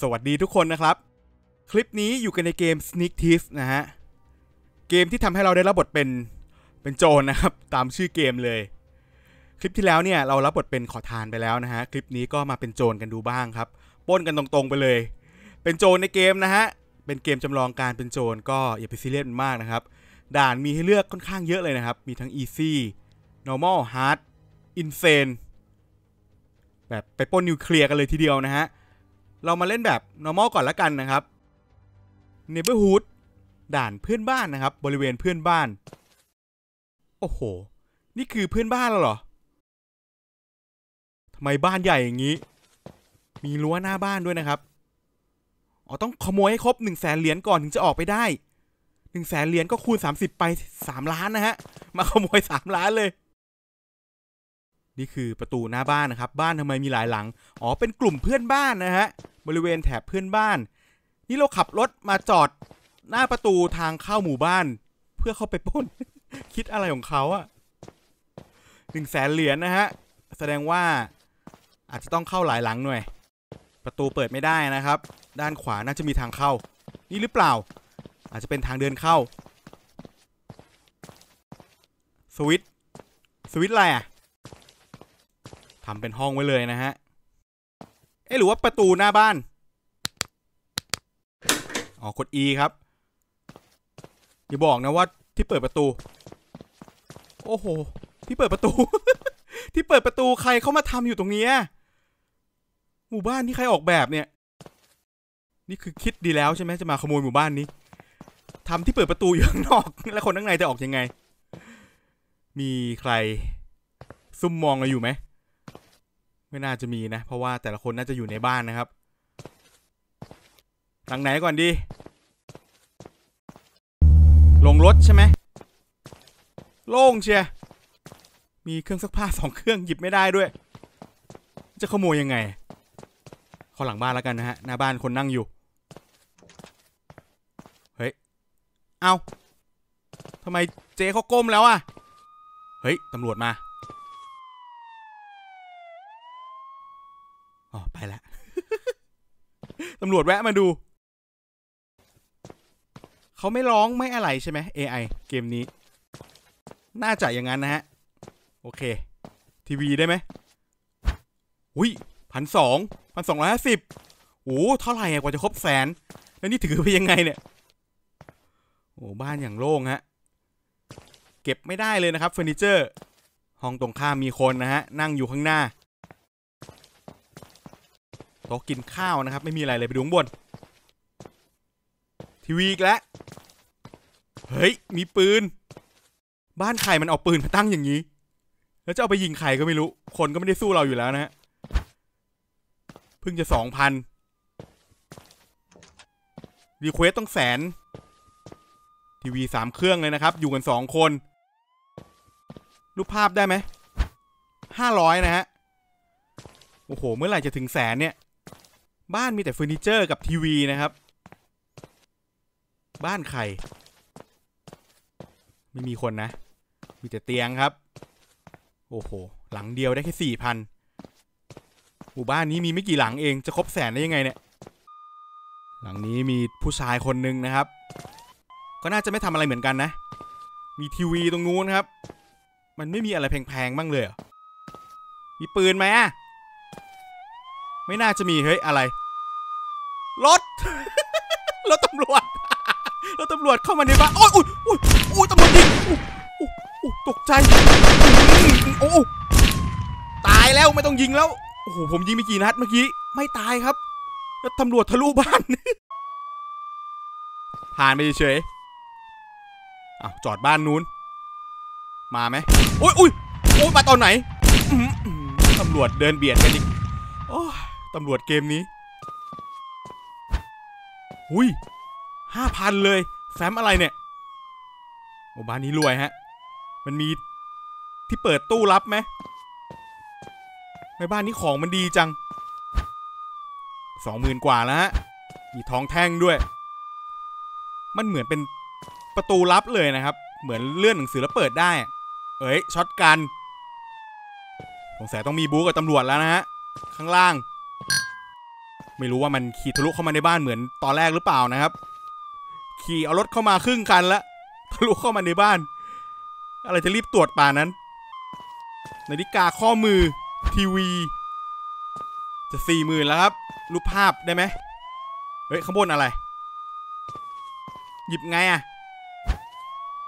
สวัสดีทุกคนนะครับ คลิปนี้อยู่กันในเกม Sneak Thief นะฮะ เกมที่ทำให้เราได้รับบทเป็นเป็นโจรนะครับ ตามชื่อเกมเลย คลิปที่แล้วเนี่ยเรารับบทเป็นขอทานไปแล้วนะฮะ คลิปนี้ก็มาเป็นโจรกันดูบ้างครับป้นกันตรงๆไปเลย เป็นโจรในเกมนะฮะ เป็นเกมจำลองการเป็นโจรก็อย่าไปซีเรียสมากนะครับ ด่านมีให้เลือกค่อนข้างเยอะเลยนะครับ มีทั้ง easy normal hard insane แบบไปป้นนิวเคลียร์กันเลยทีเดียวนะฮะ เรามาเล่นแบบ normal ก่อนละกันนะครับ neighborhood ด่านเพื่อนบ้านนะครับ บริเวณเพื่อนบ้าน โอ้โห นี่คือเพื่อนบ้านเราเหรอทำไมบ้านใหญ่อย่างนี้ มีรั้วหน้าบ้านด้วยนะครับอ๋อต้องขโมยให้ครบ1นึ่งแสนเหรียญก่อนถึงจะออกไปได้1นึ่งแสนเหรียญก็คูณ 30 ไป 3 ล้านนะฮะ มาขโมย 3 ล้านเลย นี่คือประตูหน้าบ้านนะครับ บ้านทำไมมีหลายหลัง อ๋อเป็นกลุ่มเพื่อนบ้านนะฮะ บริเวณแถบเพื่อนบ้าน นี่เราขับรถมาจอดหน้าประตูทางเข้าหมู่บ้าน เพื่อเข้าไปปล้น คิดอะไรของเขาอะหนึ่งแสนเหรียญนะฮะ แสดงว่าอาจจะต้องเข้าหลายหลังหน่อย ประตูเปิดไม่ได้นะครับ ด้านขวาน่าจะมีทางเข้า นี่หรือเปล่า อาจจะเป็นทางเดินเข้า สวิตสวิตอะไรอะทำเป็นห้องไว้เลยนะฮะ หรือว่าประตูหน้าบ้าน อ๋อกด E ครับ อย่าบอกนะว่าที่เปิดประตู โอ้โห ที่เปิดประตู ที่เปิดประตูใครเข้ามาทำอยู่ตรงนี้หมู่บ้านที่ใครออกแบบเนี่ย นี่คือคิดดีแล้วใช่ไหมจะมาขโมยหมู่บ้านนี้ทำที่เปิดประตูอยู่ข้างนอก แล้วคนข้างในจะออกยังไง มีใครซุ่มมองเราอยู่ไหม ไม่น่าจะมีนะ เพราะว่าแต่ละคนน่าจะอยู่ในบ้านนะครับ หลังไหนก่อนดี ลงรถใช่ไหมโล่งเชียร์มีเครื่องซักผ้าสองเครื่องหยิบไม่ได้ด้วย จะขโมยยังไง เข้าหลังบ้านแล้วกันนะฮะ หน้าบ้านคนนั่งอยู่ เฮ้ย เอาทำไมเจ๊เขาก้มแล้วอะเฮ้ย ตำรวจมา อ๋อ ไปแล้ว ตำรวจแวะมาดู เขาไม่ร้องไม่อะไรใช่ไหม AI เกมนี้ น่าจะอย่างนั้นนะฮะ โอเค ทีวีได้ไหมอุ้ยพันสองพันสองร้อยห้าสิบโอ้เท่าไหร่อะกว่าจะครบแสน แล้วนี่ถือไปยังไงเนี่ยโอ้บ้านอย่างโล่งฮะ เก็บไม่ได้เลยนะครับเฟอร์นิเจอร์ ห้องตรงข้ามมีคนนะฮะ นั่งอยู่ข้างหน้า โต๊ะกินข้าวนะครับ ไม่มีอะไรเลยไปดูข้างบน ทีวีอีกแล้วเฮ้ย มีปืน บ้านใครมันเอาปืนมาตั้งอย่างนี้ แล้วจะเอาไปยิงใครก็ไม่รู้ คนก็ไม่ได้สู้เราอยู่แล้วนะฮะเพิ่งจะสองพัน request ต้องแสน ทีวีสามเครื่องเลยนะครับ อยู่กันสองคน รูปภาพได้ไหมห้าร้อยนะฮะ โอ้โห เมื่อไหร่จะถึงแสนเนี่ย บ้านมีแต่เฟอร์นิเจอร์กับทีวีนะครับ บ้านใคร ไม่มีคนนะ มีแต่เตียงครับ โอ้โห หลังเดียวได้แค่สี่พันหมู่บ้านนี้มีไม่กี่หลังเองจะครบแสนได้ยังไงเนี่ย หลังนี้มีผู้ชายคนหนึ่งนะครับ ก็น่าจะไม่ทำอะไรเหมือนกันนะ มีทีวีตรงนู้นครับ มันไม่มีอะไรแพงๆบ้างเลยมีปืนไหมอะ ไม่น่าจะมีเฮ้ยอะไร รถ รถตำรวจ รถตำรวจเข้ามาในบ้านโอ้ยอุ้ยอุ้ยอุ้ยตำรวจยิงอุ้ยอุ้ยอุ้ยตกใจโอ้ตายแล้วไม่ต้องยิงแล้ว โอ้โหผมยิงไปกี่นัดเมื่อกี้ ไม่ตายครับ แล้วตำรวจทะลุบ้าน ผ่านไปเฉยอ้าวจอดบ้านนู้น มาไหมโอ้ยอุ้ยโอ้ยมาตอนไหนตำรวจเดินเบียดกันอีกโอ้ย ตำรวจเกมนี้อุ้ยห้าพันเลย แฟ้มอะไรเนี่ย โอ้บ้านนี้รวยฮะ มันมีที่เปิดตู้รับไหมในบ้านนี้ของมันดีจังสองหมื่นกว่าแล้วฮะ มีทองแท่งด้วย มันเหมือนเป็นประตูลับเลยนะครับ เหมือนเลื่อนหนังสือแล้วเปิดได้ เอ้ยช็อตกัน สงสัยต้องมีบู๊กับตำรวจแล้วนะฮะ ข้างล่าง ไม่รู้ว่ามันขี่ทะลุเข้ามาในบ้านเหมือนตอนแรกหรือเปล่านะครับ ขี่เอารถเข้ามาครึ่งคันละทะลุเข้ามาในบ้าน อะไรจะรีบตรวจป่านั้น นาฬิกาข้อมือทีวี จะสี่หมื่นแล้วครับ รูปภาพได้ไหมเฮ้ยข้างบนอะไร หยิบไงอะ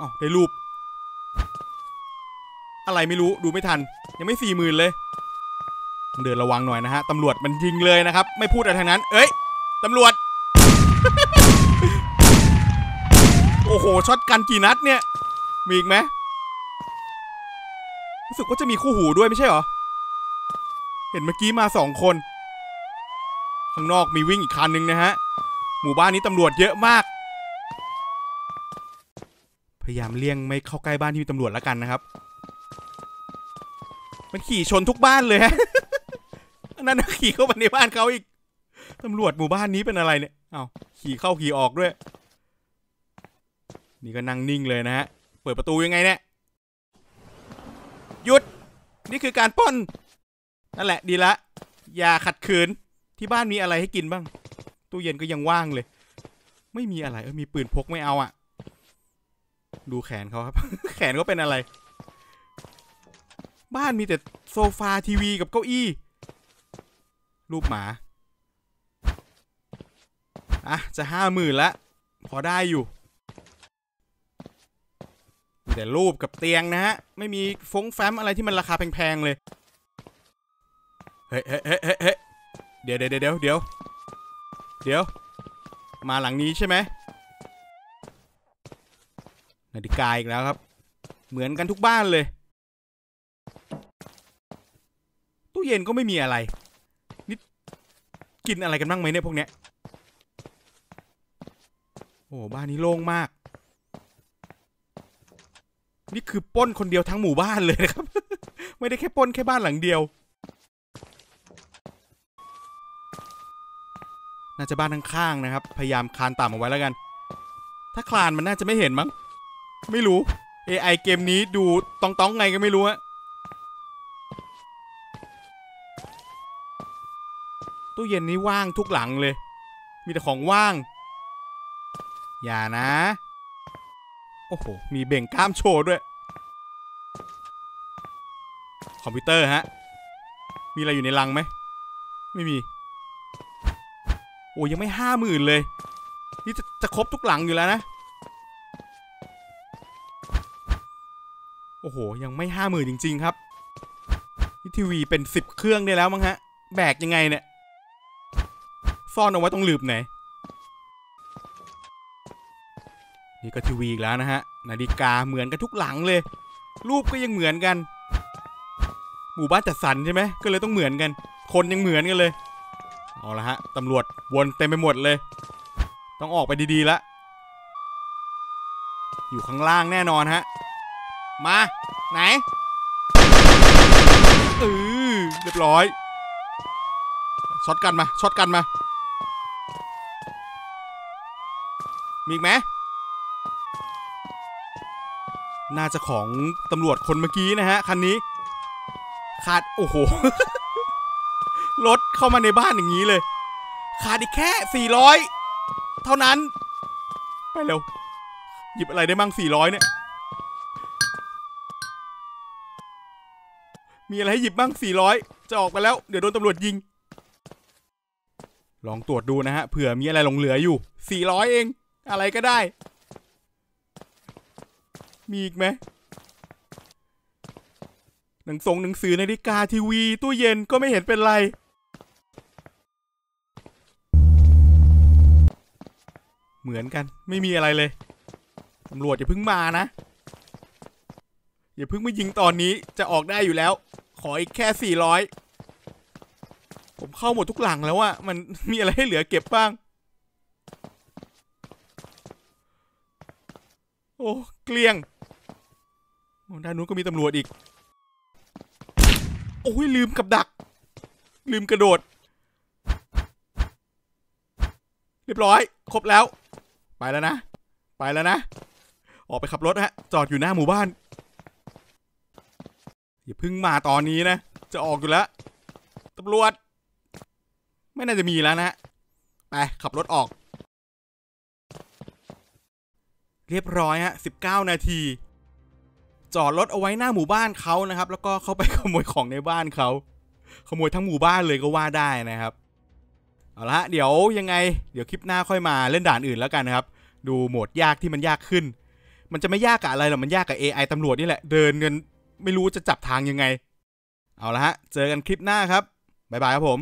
อ๋อได้รูป อะไรไม่รู้ดูไม่ทัน ยังไม่สี่หมื่นเลย เดินระวังหน่อยนะฮะตำรวจมันยิงเลยนะครับ ไม่พูดอะไรทางนั้น เอ้ยตำรวจ โอ้โหช็อตกันกี่นัดเนี่ย มีอีกไหมรู้สึกว่าจะมีคู่หูด้วยไม่ใช่เหรอ เห็นเมื่อกี้มาสองคน ข้างนอกมีวิ่งอีกคันหนึ่งนะฮะ หมู่บ้านนี้ตำรวจเยอะมาก พยายามเลี่ยงไม่เข้าใกล้บ้านที่มีตำรวจแล้วกันนะครับ มันขี่ชนทุกบ้านเลยฮะ นั้นขี่เข้ามาในบ้านเขาอีกตำรวจหมู่บ้านนี้เป็นอะไรเนี่ยเอาขี่เข้าขี่ออกด้วย นี่ก็นั่งนิ่งเลยนะฮะ เปิดประตูยังไงเนี่ย หยุด นี่คือการป้น นั่นแหละดีละ อย่าขัดขืน ที่บ้านมีอะไรให้กินบ้าง ตู้เย็นก็ยังว่างเลย ไม่มีอะไร เออ มีปืนพกไม่เอาอะ่ะ ดูแขนเขาครับ แขนเขาเป็นอะไร บ้านมีแต่โซฟาทีวีกับเก้าอี้ รูปหมา อะ จะห้าหมื่นละ พอได้อยู่ แต่รูปกับเตียงนะฮะ ไม่มีฟงแฟ้มอะไรที่มันราคาแพงๆเลย เฮ้ยเฮ้ยเฮ้ยเฮ้เดี๋ยวเดี๋ยวเดี๋ยวเดี๋ยวเดี๋ยว มาหลังนี้ใช่ไหมนาฬิกาอีกแล้วครับ เหมือนกันทุกบ้านเลย ตู้เย็นก็ไม่มีอะไร กินอะไรกันบ้างไหมเนี่ยพวกเนี้ยโอ้บ้านนี้โล่งมาก นี่คือป้นคนเดียวทั้งหมู่บ้านเลยนะครับ ไม่ได้แค่ป้นแค่บ้านหลังเดียว น่าจะบ้านข้างๆนะครับ พยายามคลานต่ำเอาไว้แล้วกัน ถ้าคลานมันน่าจะไม่เห็นมั้ง ไม่รู้ AI เกมนี้ดูตองตองๆไงก็ไม่รู้ฮะ ตู้เย็นนี้ว่างทุกหลังเลย มีแต่ของว่าง อย่านะ โอ้โห มีเบ่งกล้ามโชว์ด้วย คอมพิวเตอร์ฮะ มีอะไรอยู่ในลังไหม ไม่มี โอ้ยังไม่ห้าหมื่นเลย นี่จะจะครบทุกหลังอยู่แล้วนะ โอ้โห ยังไม่ห้าหมื่นจริง ๆ ครับ นี่ทีวีเป็นสิบเครื่องได้แล้วมั้งฮะ แบกยังไงเนี่ย ซ่อนเอาไว้ตรงหลืบไหน นี่ก็ทีวีอีกแล้วนะฮะ นาฬิกาเหมือนกันทุกหลังเลย รูปก็ยังเหมือนกัน หมู่บ้านจัดสรรใช่ไหม ก็เลยต้องเหมือนกัน คนยังเหมือนกันเลย เอาละฮะ ตำรวจวนเต็มไปหมดเลย ต้องออกไปดีๆละ อยู่ข้างล่างแน่นอนฮะ มา ไหนเออเรียบร้อยช็อตกันมาช็อตกันมา มีอีกไหมน่าจะของตำรวจคนเมื่อกี้นะฮะคันนี้ ขาดโอ้โหรถเข้ามาในบ้านอย่างนี้เลย ขาดอีกแค่ 400 เท่านั้น ไปเร็ว หยิบอะไรได้มั่ง400 เนี่ย มีอะไรให้หยิบบ้าง 400 จะออกไปแล้ว เดี๋ยวโดนตำรวจยิง ลองตรวจดูนะฮะเผื่อมีอะไรหลงเหลืออยู่ 400 เอง อะไรก็ได้ มีอีกไหมหนังสงหนังสือนาฬิกาทีวี ตู้เย็นก็ไม่เห็นเป็นไร เหมือนกันไม่มีอะไรเลยตำรวจอย่าเพิ่งมานะ อย่าเพิ่งมายิงตอนนี้จะออกได้อยู่แล้ว ขออีกแค่400ผมเข้าหมดทุกหลังแล้วอะมันมีอะไรให้เหลือเก็บบ้าง โอ้เกลี้ยงด้านนู้นก็มีตำรวจอีก โอ้ยลืมกับดัก ลืมกระโดด เรียบร้อย ครบแล้ว ไปแล้วนะ ไปแล้วนะ ออกไปขับรถฮะ จอดอยู่หน้าหมู่บ้าน อย่าพึ่งมาตอนนี้นะ จะออกอยู่แล้วตำรวจ ไม่น่าจะมีแล้วนะ ไปขับรถออก เรียบร้อยฮะ19 นาที จอดรถเอาไว้หน้าหมู่บ้านเขานะครับ แล้วก็เข้าไปขโมยของในบ้านเขาขโมยทั้งหมู่บ้านเลยก็ว่าได้นะครับเอาละเดี๋ยวยังไง เดี๋ยวคลิปหน้าค่อยมาเล่นด่านอื่นแล้วกันนะครับ ดูโหมดยากที่มันยากขึ้น มันจะไม่ยากกับอะไรหรอกมันยากกับ AI ตำรวจนี่แหละเดินกันไม่รู้จะจับทางยังไง เอาละฮะเจอกันคลิปหน้าครับบ๊ายบายครับผม